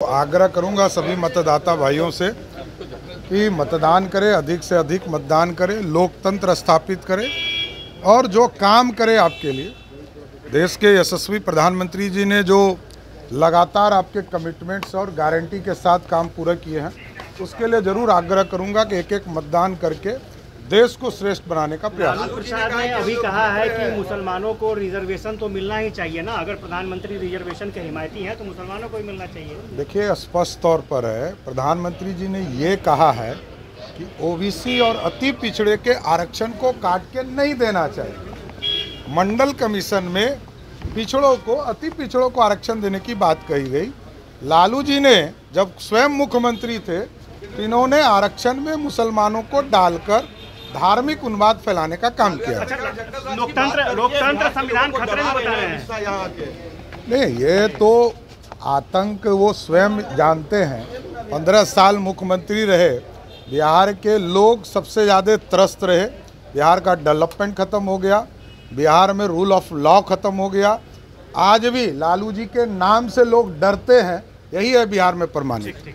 आग्रह करूँगा सभी मतदाता भाइयों से कि मतदान करें, अधिक से अधिक मतदान करें, लोकतंत्र स्थापित करें और जो काम करे आपके लिए। देश के यशस्वी प्रधानमंत्री जी ने जो लगातार आपके कमिटमेंट्स और गारंटी के साथ काम पूरे किए हैं, उसके लिए ज़रूर आग्रह करूँगा कि एक एक मतदान करके देश को श्रेष्ठ बनाने का प्रयास। लालू प्रसाद ने अभी कहा है कि मुसलमानों को रिजर्वेशन तो मिलना ही चाहिए ना। अगर प्रधानमंत्री रिजर्वेशन के हिमायती हैं तो मुसलमानों को ही मिलना चाहिए। देखिए स्पष्ट तौर पर है प्रधानमंत्री जी ने ये कहा है कि ओबीसी और अति पिछड़े के आरक्षण को काट के नहीं देना चाहिए। मंडल कमीशन में पिछड़ों को अति पिछड़ों को आरक्षण देने की बात कही गई। लालू जी ने जब स्वयं मुख्यमंत्री थे इन्होंने आरक्षण में मुसलमानों को डालकर धार्मिक उन्माद फैलाने का काम किया। लोकतंत्र लोकतंत्र संविधान खतरे में बता रहे हैं। नहीं ये तो आतंक वो स्वयं जानते हैं। पंद्रह साल मुख्यमंत्री रहे बिहार के लोग सबसे ज़्यादा त्रस्त रहे। बिहार का डेवलपमेंट खत्म हो गया बिहार में रूल ऑफ़ लॉ खत्म हो गया। आज भी लालू जी के नाम से लोग डरते हैं यही है बिहार में प्रमाणित।